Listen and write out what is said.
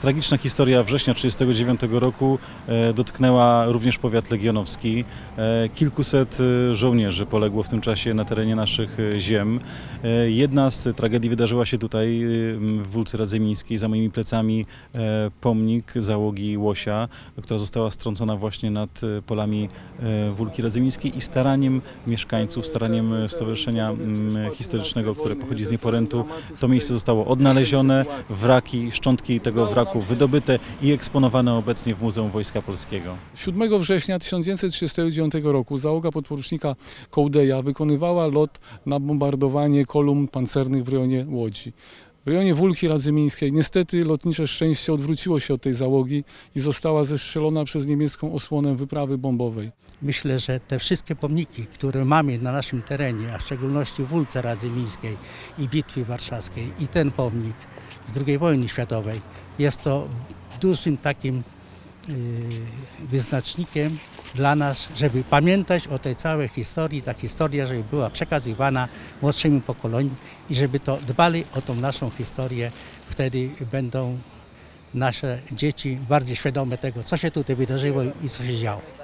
Tragiczna historia września 1939 roku e, dotknęła również powiat legionowski. E, Kilkuset e, żołnierzy poległo w tym czasie na terenie naszych ziem. Jedna z tragedii wydarzyła się tutaj w Wólce Radzymińskiej. Za moimi plecami pomnik załogi Łosia, która została strącona właśnie nad polami Wólki Radzymińskiej i staraniem mieszkańców, staraniem Stowarzyszenia Historycznego, które pochodzi z Nieporętu, to miejsce zostało odnalezione, wraki, szczątki tego wraku wydobyte i eksponowane obecnie w Muzeum Wojska Polskiego. 7 września 1939 roku załoga podporucznika Kołdeja wykonywała lot na bombardowanie kolumn pancernych w rejonie Łodzi. W rejonie Wólki Radzymińskiej niestety lotnicze szczęście odwróciło się od tej załogi i została zestrzelona przez niemiecką osłonę wyprawy bombowej. Myślę, że te wszystkie pomniki, które mamy na naszym terenie, a w szczególności w Wólce Radzymińskiej i Bitwie Warszawskiej i ten pomnik z II wojny światowej, jest to dużym takim yy, wyznacznikiem dla nas, żeby pamiętać o tej całej historii, ta historia, żeby była przekazywana młodszemu pokoleniu i żeby to dbali o tą naszą historię. Wtedy będą nasze dzieci bardziej świadome tego, co się tutaj wydarzyło i co się działo.